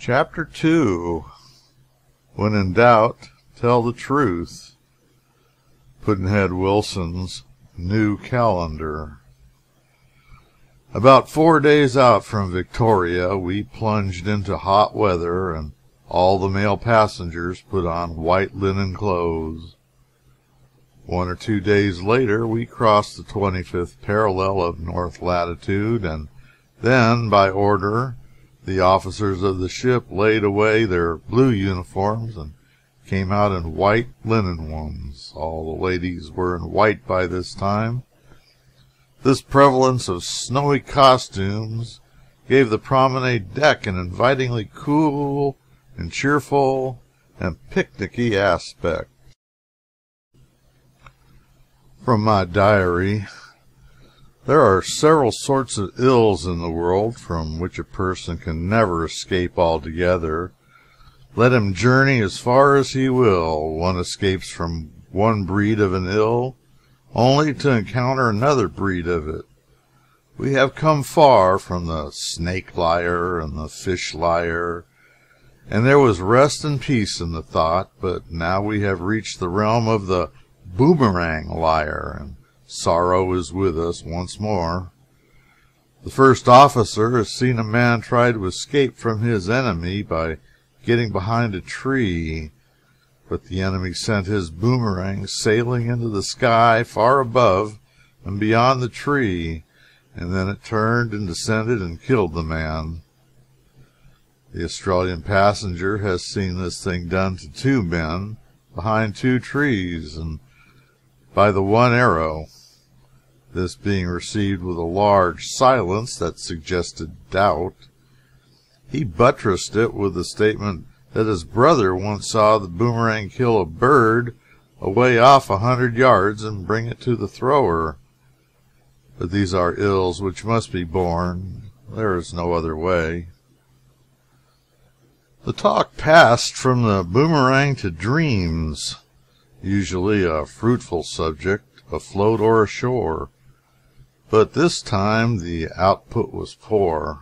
Chapter 2 When in Doubt, Tell the Truth Pudd'nhead Wilson's New Calendar About four days out from Victoria we plunged into hot weather, and all the male passengers put on white linen clothes. One or two days later we crossed the twenty fifth parallel of north latitude, and then, by order, the officers of the ship laid away their blue uniforms and came out in white linen ones. All the ladies were in white by this time. This prevalence of snowy costumes gave the promenade deck an invitingly cool and cheerful and picnicky aspect. From my diary there are several sorts of ills in the world from which a person can never escape altogether. Let him journey as far as he will, one escapes from one breed of an ill only to encounter another breed of it. We have come far from the snake liar and the fish liar, and there was rest and peace in the thought, but now we have reached the realm of the boomerang liar, sorrow is with us once more. The first officer has seen a man try to escape from his enemy by getting behind a tree, but the enemy sent his boomerang sailing into the sky far above and beyond the tree, and then it turned and descended and killed the man. The Australian passenger has seen this thing done to two men behind two trees, and by the one arrow, this being received with a large silence that suggested doubt. He buttressed it with the statement that his brother once saw the boomerang kill a bird away off a hundred yards and bring it to the thrower. But these are ills which must be borne. There is no other way. The talk passed from the boomerang to dreams usually a fruitful subject, afloat or ashore. But this time the output was poor.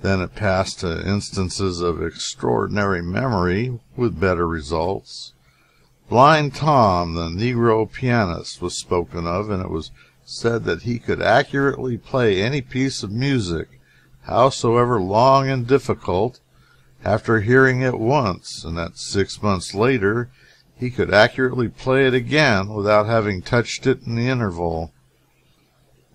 Then it passed to instances of extraordinary memory, with better results. Blind Tom, the negro pianist, was spoken of, and it was said that he could accurately play any piece of music, howsoever long and difficult, after hearing it once, and that six months later he could accurately play it again without having touched it in the interval.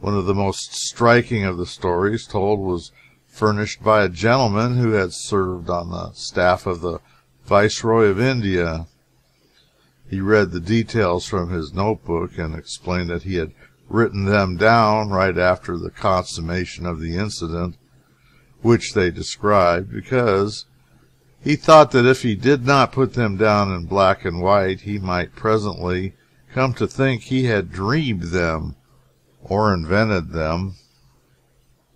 One of the most striking of the stories told was furnished by a gentleman who had served on the staff of the Viceroy of India. He read the details from his notebook and explained that he had written them down right after the consummation of the incident which they described, because he thought that if he did not put them down in black and white he might presently come to think he had dreamed them or invented them.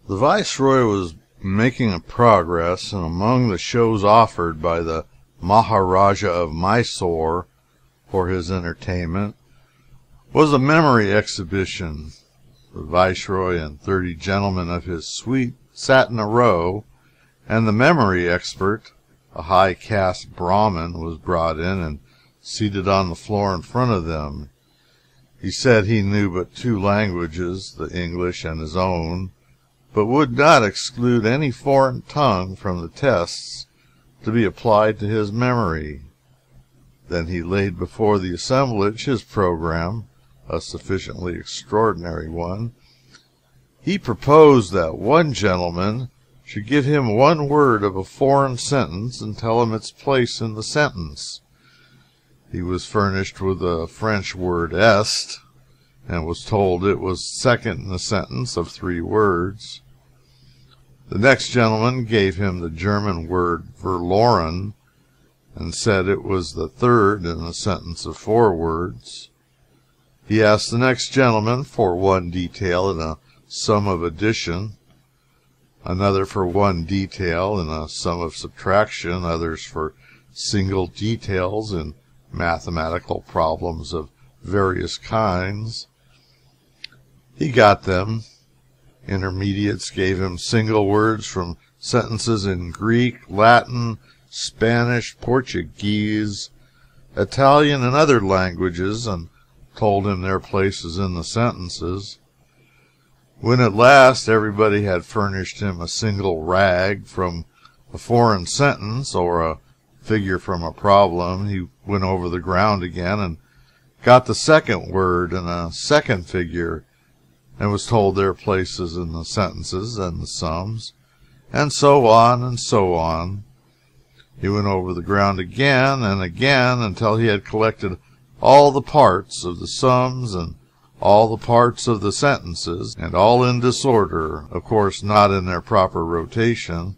The Viceroy was making a progress, and among the shows offered by the Maharajah of Mysore for his entertainment was a memory exhibition. The Viceroy and thirty gentlemen of his suite sat in a row, and the memory expert a high caste Brahmin was brought in and seated on the floor in front of them. He said he knew but two languages, the English and his own, but would not exclude any foreign tongue from the tests to be applied to his memory. Then he laid before the assemblage his program, a sufficiently extraordinary one. He proposed that one gentleman should give him one word of a foreign sentence and tell him its place in the sentence. He was furnished with the French word est, and was told it was second in the sentence of three words. The next gentleman gave him the German word verloren, and said it was the third in a sentence of four words. He asked the next gentleman for one detail in a sum of addition another for one detail in a sum of subtraction, others for single details in mathematical problems of various kinds. He got them. Intermediates gave him single words from sentences in Greek, Latin, Spanish, Portuguese, Italian, and other languages, and told him their places in the sentences. When at last everybody had furnished him a single rag from a foreign sentence or a figure from a problem, he went over the ground again and got the second word and a second figure, and was told their places in the sentences and the sums, and so on and so on. He went over the ground again and again until he had collected all the parts of the sums and all the parts of the sentences, and all in disorder, of course not in their proper rotation.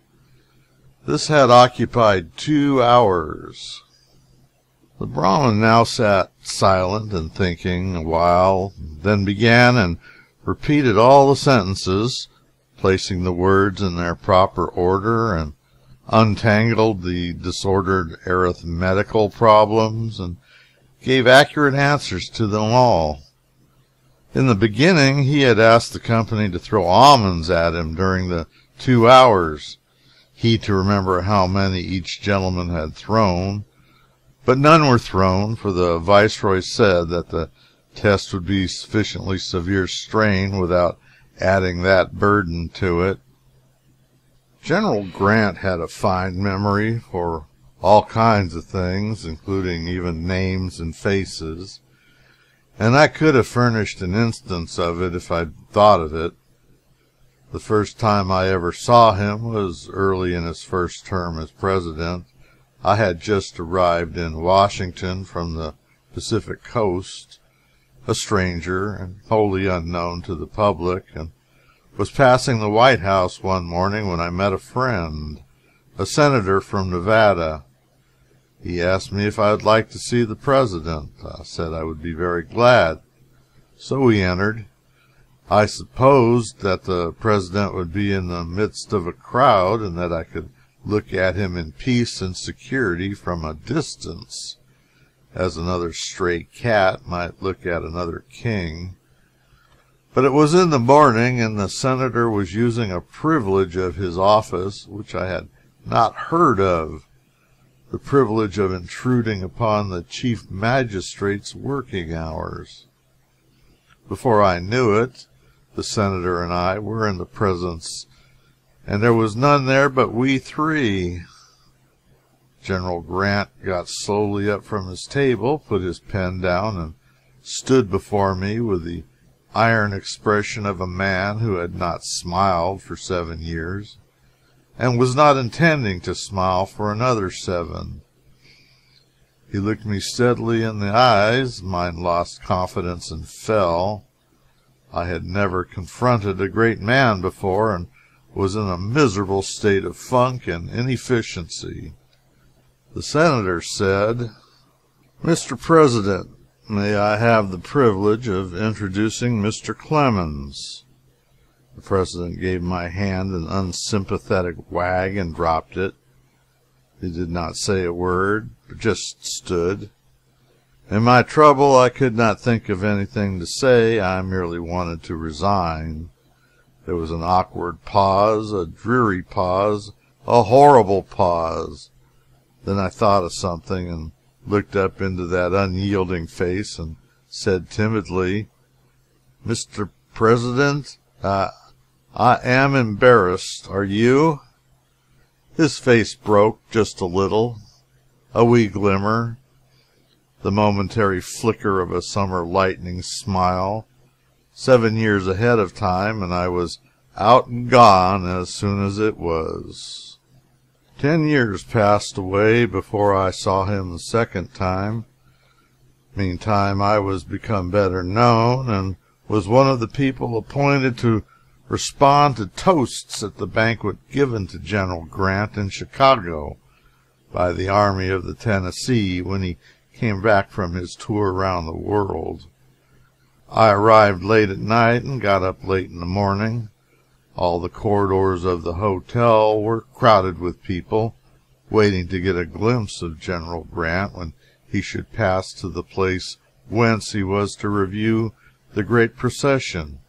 This had occupied two hours. The Brahmin now sat silent and thinking a while, then began and repeated all the sentences, placing the words in their proper order, and untangled the disordered arithmetical problems, and gave accurate answers to them all. In the beginning he had asked the company to throw almonds at him during the two hours, he to remember how many each gentleman had thrown. But none were thrown, for the Viceroy said that the test would be sufficiently severe strain without adding that burden to it. General Grant had a fine memory for all kinds of things, including even names and faces, and I could have furnished an instance of it if I'd thought of it. The first time I ever saw him was early in his first term as President. I had just arrived in Washington from the Pacific coast, a stranger and wholly unknown to the public, and was passing the White House one morning when I met a friend, a Senator from Nevada. He asked me if I would like to see the President. I said I would be very glad. So we entered. I supposed that the President would be in the midst of a crowd and that I could look at him in peace and security from a distance, as another stray cat might look at another king. But it was in the morning, and the Senator was using a privilege of his office which I had not heard of the privilege of intruding upon the Chief Magistrate's working hours. Before I knew it, the Senator and I were in the presence and there was none there but we three. General Grant got slowly up from his table, put his pen down, and stood before me with the iron expression of a man who had not smiled for seven years, and was not intending to smile for another seven. He looked me steadily in the eyes. Mine lost confidence and fell. I had never confronted a great man before, and was in a miserable state of funk and inefficiency. The Senator said: "Mr. President, may I have the privilege of introducing Mr. Clemens?" The President gave my hand an unsympathetic wag and dropped it. He did not say a word, but just stood. In my trouble I could not think of anything to say. I merely wanted to resign. There was an awkward pause, a dreary pause, a horrible pause. Then I thought of something, and looked up into that unyielding face, and said timidly, "Mr. President, I I am embarrassed. Are you?" His face broke just a little a wee glimmer the momentary flicker of a summer lightning smile seven years ahead of time, and I was out and gone as soon as it was. Ten years passed away before I saw him the second time. Meantime, I was become better known, and was one of the people appointed to respond to toasts at the banquet given to General Grant in Chicago by the Army of the Tennessee when he came back from his tour around the world. I arrived late at night and got up late in the morning. All the corridors of the hotel were crowded with people, waiting to get a glimpse of General Grant when he should pass to the place whence he was to review the great procession.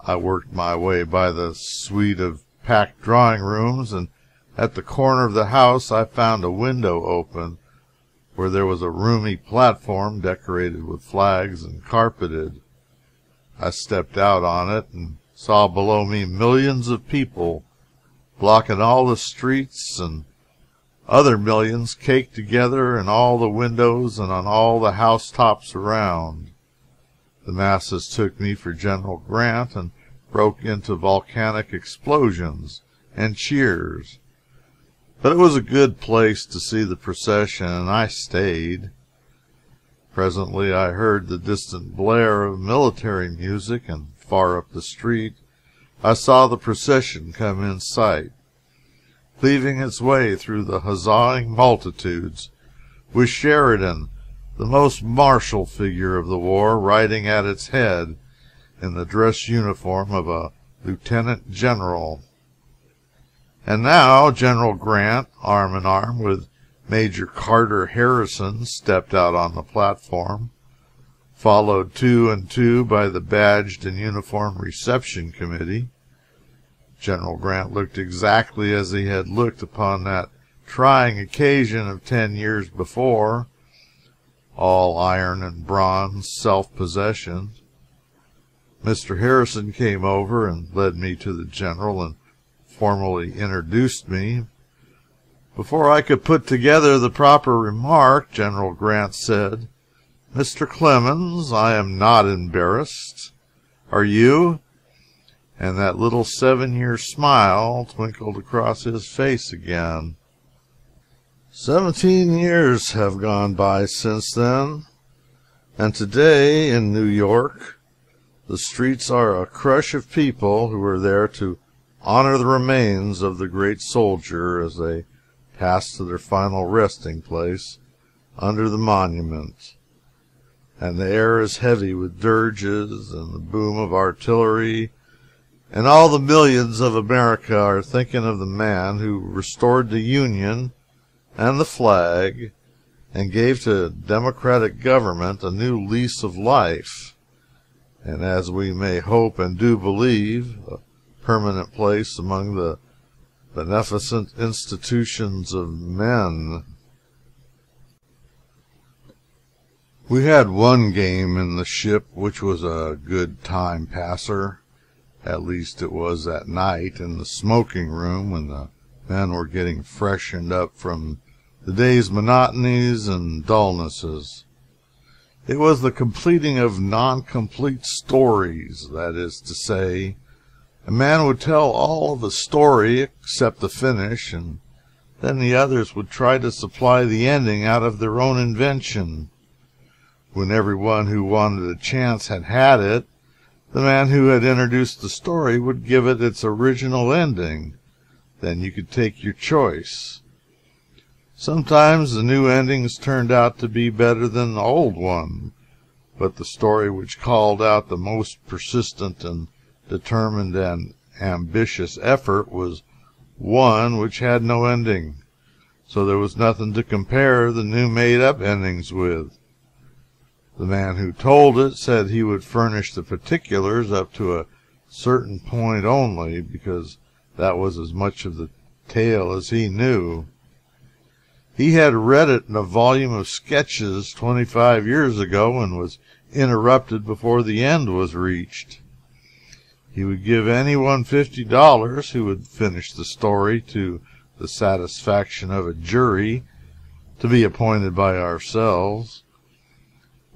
I worked my way by the suite of packed drawing rooms, and at the corner of the house I found a window open, where there was a roomy platform decorated with flags and carpeted. I stepped out on it and saw below me millions of people blocking all the streets, and other millions caked together in all the windows and on all the housetops around. The masses took me for General Grant and broke into volcanic explosions and cheers. But it was a good place to see the procession, and I stayed. Presently I heard the distant blare of military music, and far up the street I saw the procession come in sight, cleaving its way through the huzzaing multitudes, with Sheridan the most martial figure of the war, riding at its head in the dress uniform of a lieutenant general. And now General Grant, arm in arm with Major Carter Harrison, stepped out on the platform, followed two and two by the badged and uniformed reception committee. General Grant looked exactly as he had looked upon that trying occasion of ten years before all iron and bronze self possession. Mr. Harrison came over and led me to the General and formally introduced me. Before I could put together the proper remark, General Grant said, Mr. Clemens, I am not embarrassed. Are you? And that little seven year smile twinkled across his face again. Seventeen years have gone by since then, and today in New York the streets are a crush of people who are there to honor the remains of the great soldier as they pass to their final resting place under the monument. And the air is heavy with dirges and the boom of artillery, and all the millions of America are thinking of the man who restored the Union and the flag, and gave to democratic government a new lease of life, and as we may hope and do believe, permanent place among the beneficent institutions of men. We had one game in the ship which was a good time passer. At least it was at night in the smoking room when the men were getting freshened up from the day's monotonies and dullnesses. It was the completing of non complete stories that is to say, a man would tell all of a story except the finish, and then the others would try to supply the ending out of their own invention. When every one who wanted a chance had had it, the man who had introduced the story would give it its original ending. Then you could take your choice. Sometimes the new endings turned out to be better than the old one, but the story which called out the most persistent and determined and ambitious effort was one which had no ending, so there was nothing to compare the new made up endings with. The man who told it said he would furnish the particulars up to a certain point only, because that was as much of the tale as he knew. He had read it in a volume of sketches twenty five years ago and was interrupted before the end was reached. He would give any one fifty dollars who would finish the story to the satisfaction of a jury to be appointed by ourselves.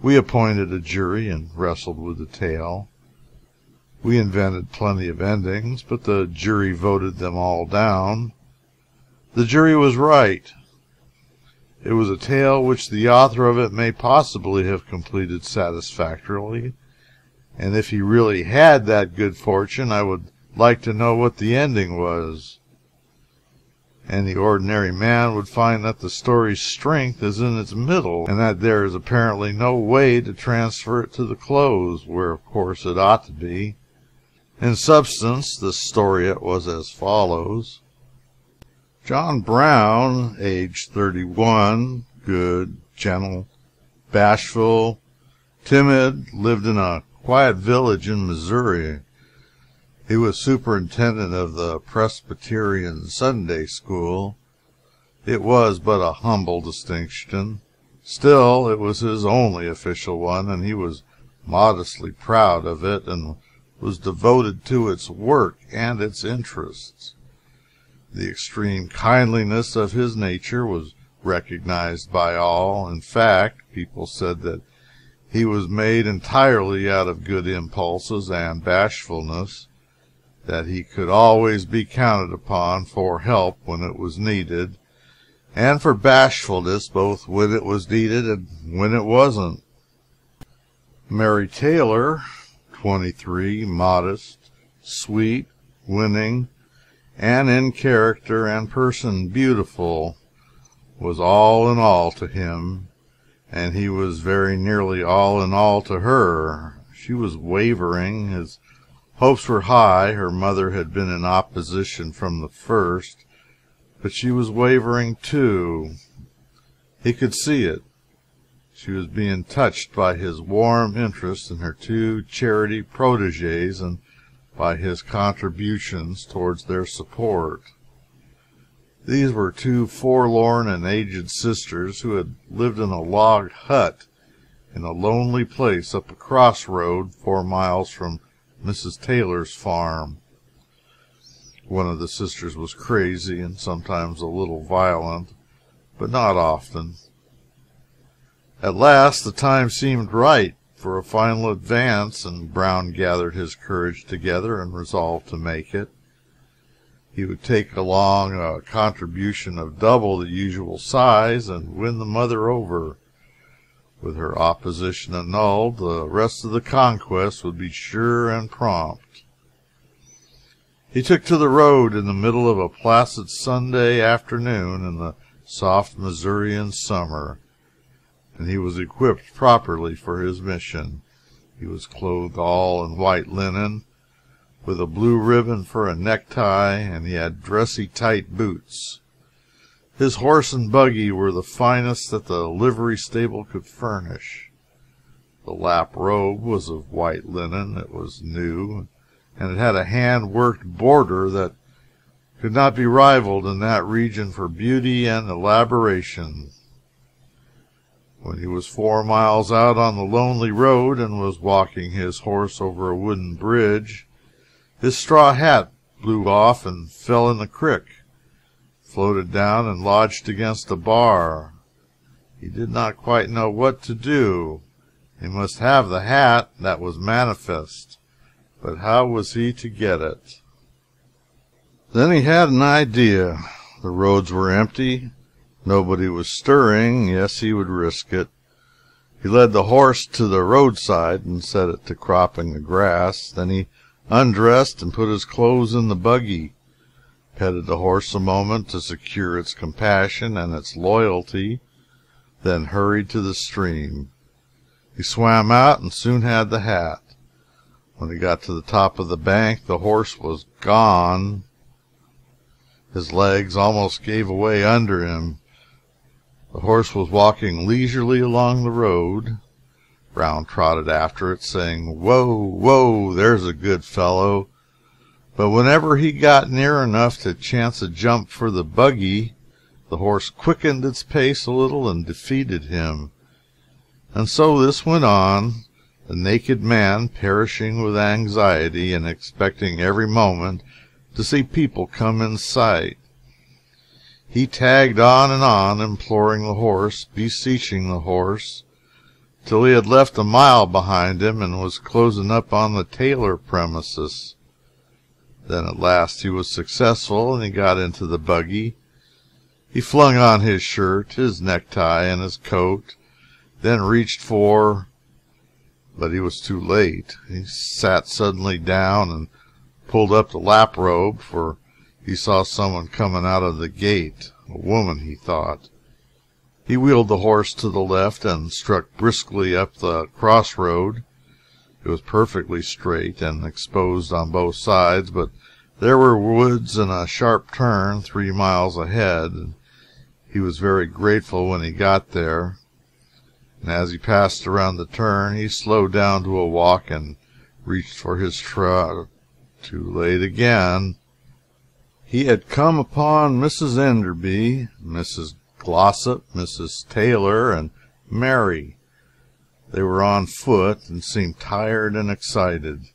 We appointed a jury and wrestled with the tale. We invented plenty of endings, but the jury voted them all down. The jury was right. It was a tale which the author of it may possibly have completed satisfactorily, and if he really had that good fortune I would like to know what the ending was. Any ordinary man would find that the story's strength is in its middle, and that there is apparently no way to transfer it to the close, where of course it ought to be. In substance, the story was as follows. John Brown, age 31, good, gentle, bashful, timid, lived in a quiet village in Missouri. He was superintendent of the Presbyterian Sunday School. It was but a humble distinction. Still, it was his only official one, and he was modestly proud of it and was devoted to its work and its interests. The extreme kindliness of his nature was recognized by all. In fact, people said that he was made entirely out of good impulses and bashfulness, that he could always be counted upon for help when it was needed, and for bashfulness both when it was needed and when it wasn't. Mary Taylor, twenty three, modest, sweet, winning, and in character and person beautiful, was all in all to him, and he was very nearly all in all to her. She was wavering. His hopes were high. Her mother had been in opposition from the first, but she was wavering too. He could see it. She was being touched by his warm interest in her two charity proteges and by his contributions towards their support. These were two forlorn and aged sisters who had lived in a log hut in a lonely place up a cross road four miles from Mrs. Taylor's farm. One of the sisters was crazy and sometimes a little violent, but not often. At last the time seemed right for a final advance, and Brown gathered his courage together and resolved to make it. He would take along a contribution of double the usual size and win the mother over. With her opposition annulled, the rest of the conquest would be sure and prompt. He took to the road in the middle of a placid Sunday afternoon in the soft Missourian summer and he was equipped properly for his mission. He was clothed all in white linen, with a blue ribbon for a necktie, and he had dressy tight boots. His horse and buggy were the finest that the livery stable could furnish. The lap robe was of white linen. It was new, and it had a hand worked border that could not be rivaled in that region for beauty and elaboration. When he was four miles out on the lonely road and was walking his horse over a wooden bridge, his straw hat blew off and fell in the creek, floated down and lodged against a bar. He did not quite know what to do. He must have the hat, that was manifest, but how was he to get it? Then he had an idea. The roads were empty, Nobody was stirring. Yes, he would risk it. He led the horse to the roadside and set it to cropping the grass. Then he undressed and put his clothes in the buggy, petted the horse a moment to secure its compassion and its loyalty, then hurried to the stream. He swam out and soon had the hat. When he got to the top of the bank, the horse was gone. His legs almost gave away under him. The horse was walking leisurely along the road. Brown trotted after it, saying, Whoa, whoa, there's a good fellow. But whenever he got near enough to chance a jump for the buggy, the horse quickened its pace a little and defeated him. And so this went on, the naked man perishing with anxiety and expecting every moment to see people come in sight. He tagged on and on, imploring the horse, beseeching the horse, till he had left a mile behind him and was closing up on the Taylor premises. Then at last he was successful, and he got into the buggy. He flung on his shirt, his necktie, and his coat, then reached for but he was too late. He sat suddenly down and pulled up the lap robe, for he saw someone coming out of the gate a woman, he thought. He wheeled the horse to the left and struck briskly up the cross road. It was perfectly straight and exposed on both sides, but there were woods and a sharp turn three miles ahead. and He was very grateful when he got there, and as he passed around the turn he slowed down to a walk and reached for his truck. Too late again. He had come upon Mrs. Enderby, Mrs. Glossop, Mrs. Taylor, and Mary. They were on foot, and seemed tired and excited.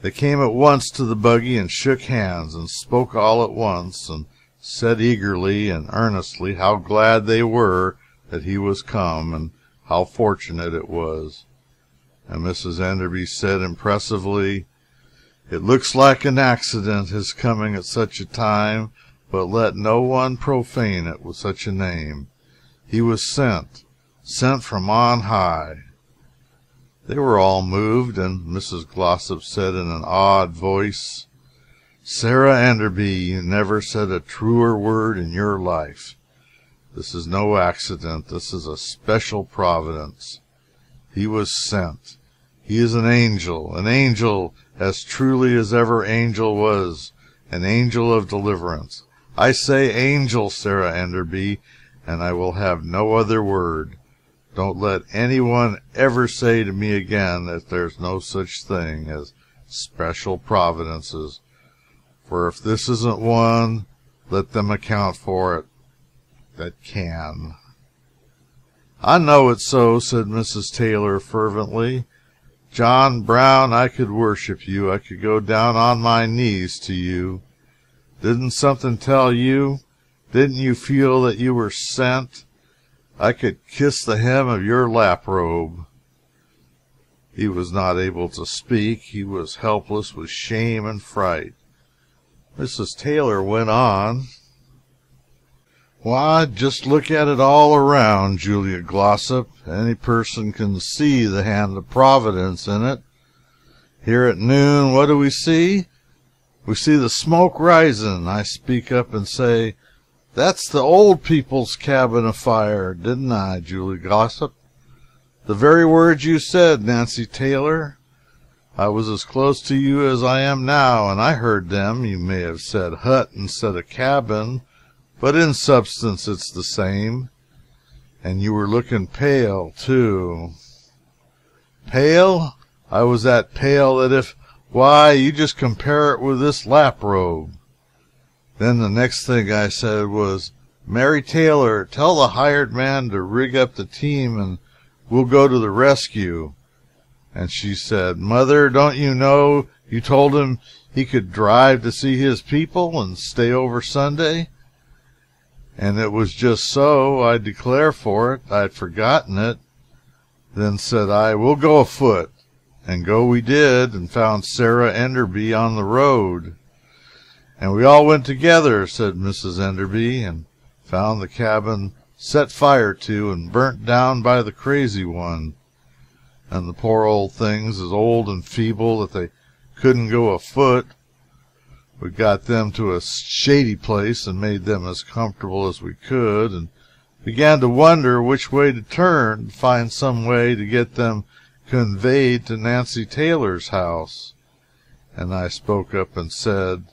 They came at once to the buggy and shook hands, and spoke all at once, and said eagerly and earnestly how glad they were that he was come, and how fortunate it was. And Mrs. Enderby said impressively: "It looks like an accident, his coming at such a time, but let no one profane it with such a name. He was sent sent from on high." They were all moved, and Mrs. Glossop said in an awed voice: "Sarah Enderby, you never said a truer word in your life. This is no accident this is a special providence. He was sent. He is an angel an angel as truly as ever angel was an angel of deliverance. I say angel, Sarah Enderby, and I will have no other word. Don't let any one ever say to me again that there's no such thing as special providences, for if this isn't one, let them account for it that can." "I know it's so," said Mrs. Taylor, fervently. "John Brown, I could worship you I could go down on my knees to you. Didn't something tell you didn't you feel that you were sent? I could kiss the hem of your lap robe." He was not able to speak. He was helpless with shame and fright. Mrs. Taylor went on: "Why, just look at it all around, Julia Glossop. Any person can see the hand of Providence in it. Here at noon what do we see? We see the smoke rising. I speak up and say. That's the old people's cabin afire, didn't I, Julia Glossop? The very words you said, Nancy Taylor. I was as close to you as I am now, and I heard them. You may have said hut instead of cabin, but in substance it's the same. And you were looking pale, too. Pale? I was that pale that if why, you just compare it with this lap robe. Then the next thing I said was, "Mary Taylor, tell the hired man to rig up the team and we'll go to the rescue." And she said, "Mother, don't you know you told him he could drive to see his people and stay over Sunday?" And it was just so, I declare for it. I'd forgotten it. Then said I, "We'll go afoot." And go we did, and found Sarah Enderby on the road. "And we all went together," said Mrs. Enderby, "and found the cabin set fire to and burnt down by the crazy one, and the poor old things as old and feeble that they couldn't go afoot. We got them to a shady place and made them as comfortable as we could, and began to wonder which way to turn to find some way to get them conveyed to Nancy Taylor's house. And I spoke up and said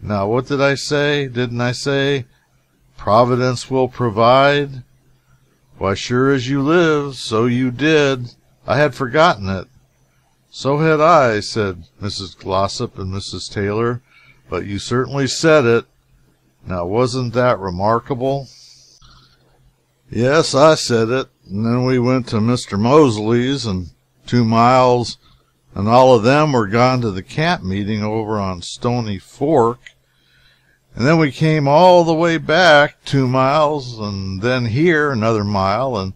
now what did I say? Didn't I say, 'Providence will provide'? Why, sure as you live, so you did. I had forgotten it." "So had I," said Mrs. Glossop and Mrs. Taylor, "but you certainly said it. Now wasn't that remarkable?" "Yes, I said it. And then we went to Mr. Moseley's, and two miles and all of them were gone to the camp meeting over on Stony Fork. And then we came all the way back, two miles, and then here another mile, and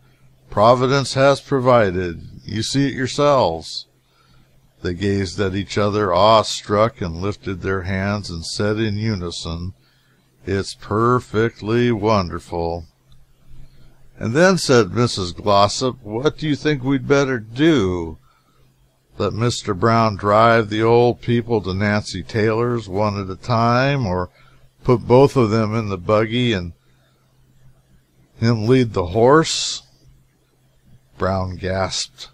Providence has provided. You see it yourselves." They gazed at each other, awestruck, and lifted their hands and said in unison, "It's perfectly wonderful." And then said Mrs. Glossop, "What do you think we'd better do? Let Mr. Brown drive the old people to Nancy Taylor's one at a time, or put both of them in the buggy and him lead the horse?" Brown gasped.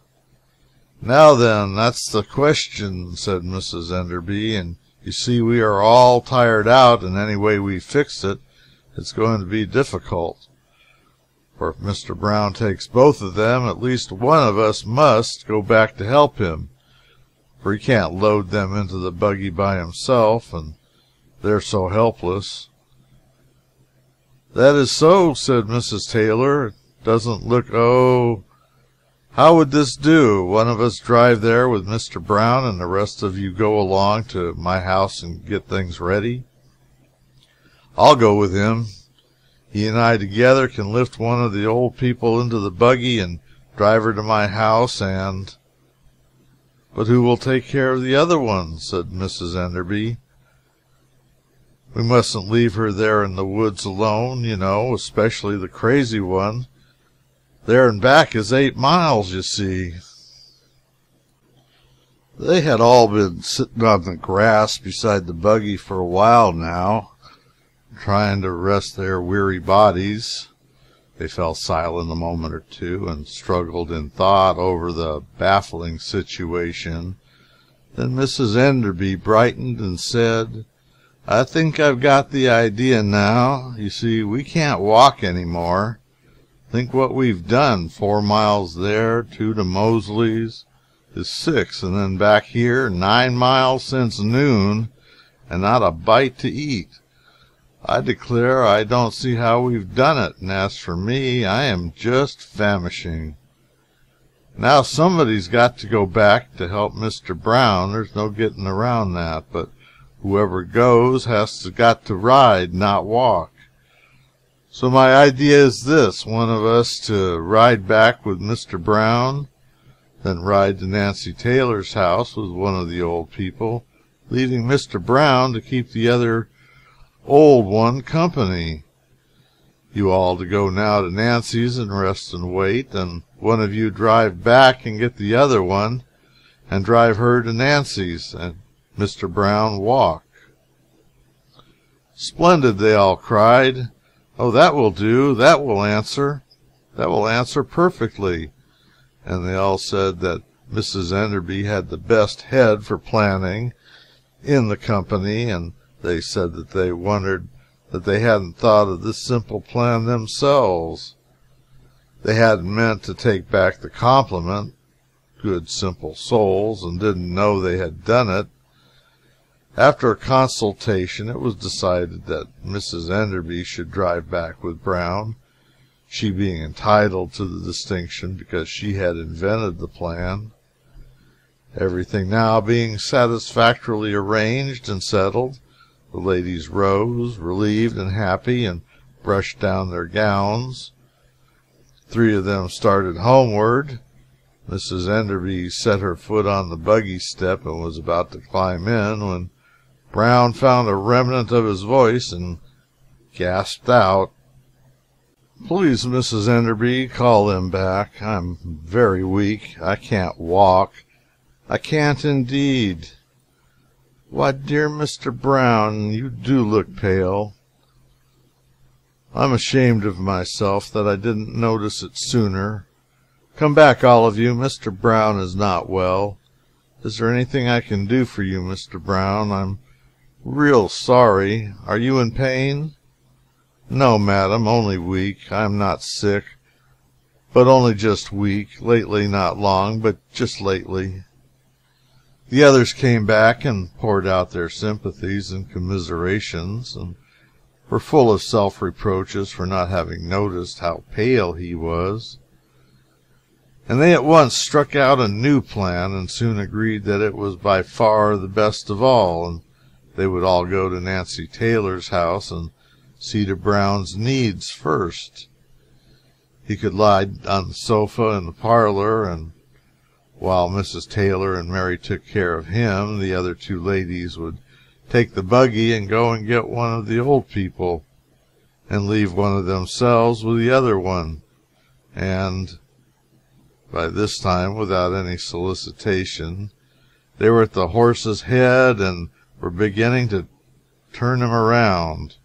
"Now then, that's the question," said Mrs. Enderby, "and you see we are all tired out, and any way we fix it, it's going to be difficult. For if Mr. Brown takes both of them, at least one of us must go back to help him, for he can't load them into the buggy by himself, and they're so helpless. That is so, said Mrs. Taylor. It doesn't look, oh, how would this do? One of us drive there with Mr. Brown, and the rest of you go along to my house and get things ready. I'll go with him. He and I together can lift one of the old people into the buggy and drive her to my house, and But who will take care of the other one? said Mrs. Enderby. We mustn't leave her there in the woods alone, you know, especially the crazy one. There and back is eight miles, you see. They had all been sitting on the grass beside the buggy for a while now, trying to rest their weary bodies. They fell silent a moment or two and struggled in thought over the baffling situation. Then Mrs. Enderby brightened and said, I think I've got the idea now. You see, we can't walk any more. Think what we've done. Four miles there, two to Moseley's is six, and then back here nine miles since noon, and not a bite to eat. I declare I don't see how we've done it, and as for me, I am just famishing. Now somebody's got to go back to help Mr. Brown. There's no getting around that, but whoever goes has got to ride, not walk. So my idea is this one of us to ride back with Mr. Brown, then ride to Nancy Taylor's house with one of the old people, leaving Mr. Brown to keep the other old one company. You all to go now to Nancy's and rest and wait, and one of you drive back and get the other one, and drive her to Nancy's, and Mr. Brown walk. Splendid, they all cried. Oh, that will do. That will answer. That will answer perfectly. And they all said that Mrs. Enderby had the best head for planning in the company, and they said that they wondered that they hadn't thought of this simple plan themselves. They hadn't meant to take back the compliment, good simple souls, and didn't know they had done it. After a consultation, it was decided that Mrs. Enderby should drive back with Brown, she being entitled to the distinction because she had invented the plan. Everything now being satisfactorily arranged and settled, the ladies rose, relieved and happy, and brushed down their gowns. Three of them started homeward. Mrs. Enderby set her foot on the buggy step and was about to climb in when Brown found a remnant of his voice and gasped out, Please, Mrs. Enderby, call them back. I'm very weak. I can't walk. I can't indeed. Why, dear Mr. Brown, you do look pale. I'm ashamed of myself that I didn't notice it sooner. Come back, all of you. Mr. Brown is not well. Is there anything I can do for you, Mr. Brown? I'm real sorry. Are you in pain? No, madam, only weak. I am not sick, but only just weak. Lately not long, but just lately. The others came back and poured out their sympathies and commiserations, and were full of self reproaches for not having noticed how pale he was. And they at once struck out a new plan, and soon agreed that it was by far the best of all, and they would all go to Nancy Taylor's house and see to Brown's needs first. He could lie on the sofa in the parlor, and while Mrs. Taylor and Mary took care of him, the other two ladies would take the buggy and go and get one of the old people, and leave one of themselves with the other one, and by this time, without any solicitation, they were at the horse's head and were beginning to turn him around.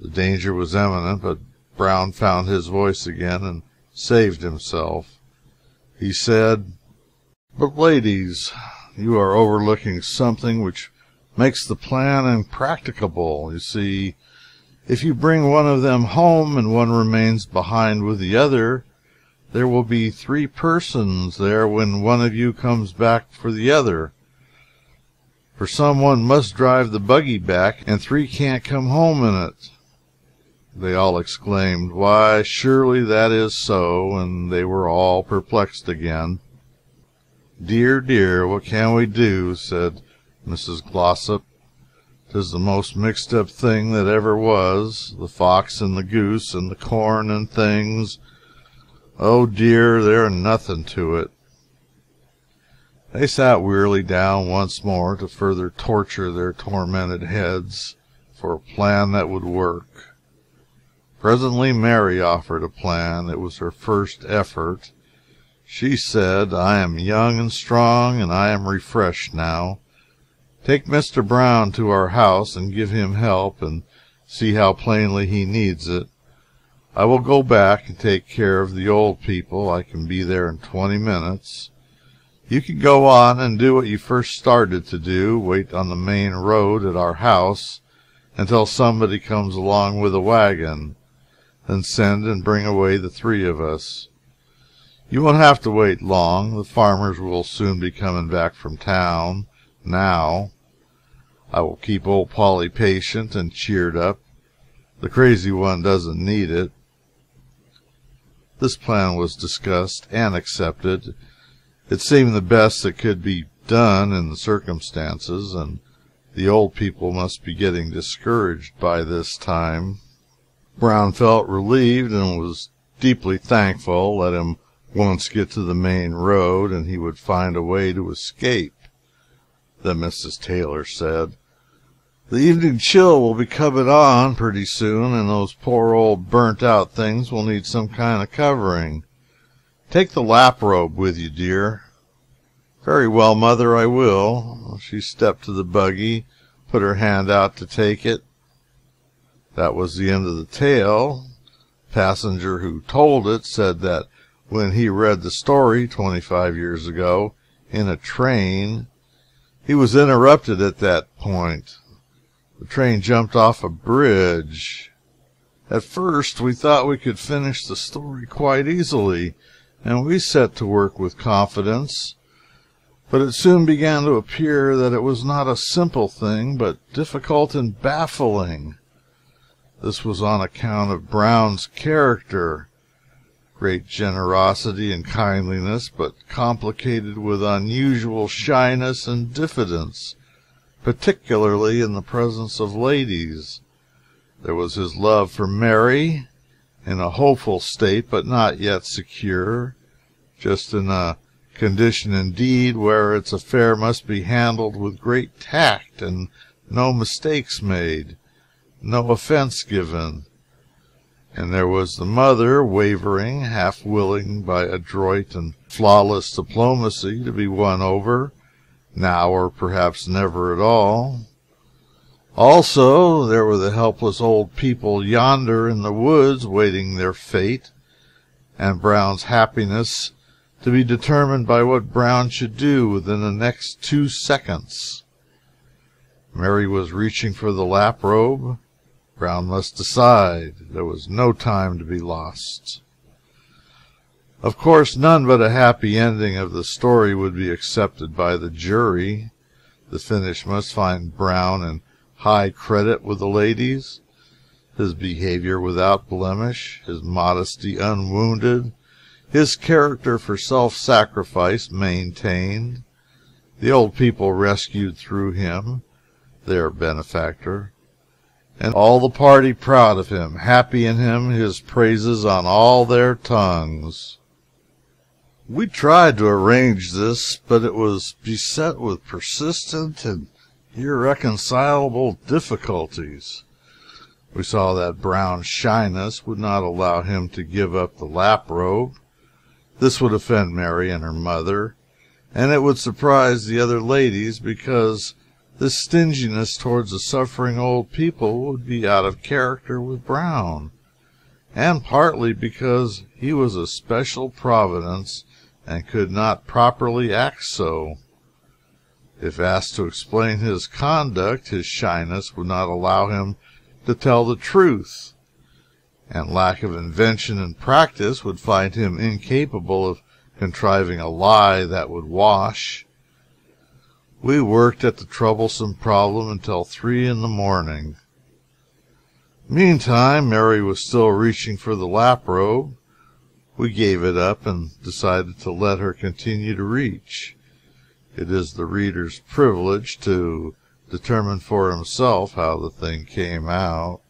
The danger was imminent, but Brown found his voice again and saved himself. He said, But, ladies, you are overlooking something which makes the plan impracticable. You see, if you bring one of them home and one remains behind with the other, there will be three persons there when one of you comes back for the other, for some one must drive the buggy back, and three can't come home in it." They all exclaimed, "Why, surely that is so," and they were all perplexed again. "Dear, dear, what can we do?" said Mrs. Glossop. "'Tis the most mixed up thing that ever was the fox and the goose, and the corn and things. Oh, dear, they're nothing to it." They sat wearily down once more to further torture their tormented heads for a plan that would work. Presently Mary offered a plan. It was her first effort. She said, "I am young and strong, and I am refreshed now. Take Mr. Brown to our house and give him help, and see how plainly he needs it. I will go back and take care of the old people. I can be there in twenty minutes. You can go on and do what you first started to do wait on the main road at our house until somebody comes along with a wagon. Then send and bring away the three of us. You won't have to wait long. The farmers will soon be coming back from town, now. I will keep old Polly patient and cheered up. The crazy one doesn't need it." This plan was discussed and accepted. It seemed the best that could be done in the circumstances, and the old people must be getting discouraged by this time. Brown felt relieved and was deeply thankful. Let him once get to the main road and he would find a way to escape. Then Mrs. Taylor said, "The evening chill will be coming on pretty soon, and those poor old burnt out things will need some kind of covering. Take the lap robe with you, dear." "Very well, mother, I will." She stepped to the buggy, put her hand out to take it. That was the end of the tale. Passenger who told it said that when he read the story, twenty five years ago, in a train, he was interrupted at that point. The train jumped off a bridge. At first we thought we could finish the story quite easily, and we set to work with confidence, but it soon began to appear that it was not a simple thing, but difficult and baffling. This was on account of Brown's character great generosity and kindliness, but complicated with unusual shyness and diffidence, particularly in the presence of ladies. There was his love for Mary, in a hopeful state, but not yet secure, just in a condition indeed where its affair must be handled with great tact and no mistakes made no offense given. And there was the mother, wavering, half willing by adroit and flawless diplomacy to be won over, now or perhaps never at all. Also, there were the helpless old people yonder in the woods waiting their fate, and Brown's happiness to be determined by what Brown should do within the next two seconds. Mary was reaching for the lap robe. Brown must decide. There was no time to be lost. Of course, none but a happy ending of the story would be accepted by the jury. The finish must find Brown in high credit with the ladies, his behavior without blemish, his modesty unwounded, his character for self sacrifice maintained, the old people rescued through him, their benefactor and all the party proud of him, happy in him, his praises on all their tongues. We tried to arrange this, but it was beset with persistent and irreconcilable difficulties. We saw that Brown's shyness would not allow him to give up the lap robe. This would offend Mary and her mother, and it would surprise the other ladies because this stinginess towards the suffering old people would be out of character with Brown, and partly because he was a special providence and could not properly act so. If asked to explain his conduct, his shyness would not allow him to tell the truth. and lack of invention and practice would find him incapable of contriving a lie that would wash. We worked at the troublesome problem until three in the morning. Meantime Mary was still reaching for the lap robe. We gave it up and decided to let her continue to reach. It is the reader's privilege to determine for himself how the thing came out.